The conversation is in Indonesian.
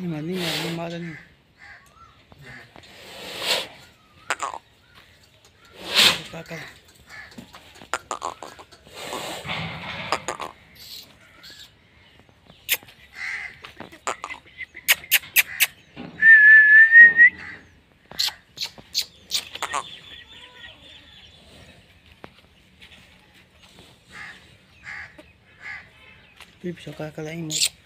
Lima, lima, lima rin. Kakak. Pip, sa kakalain mo.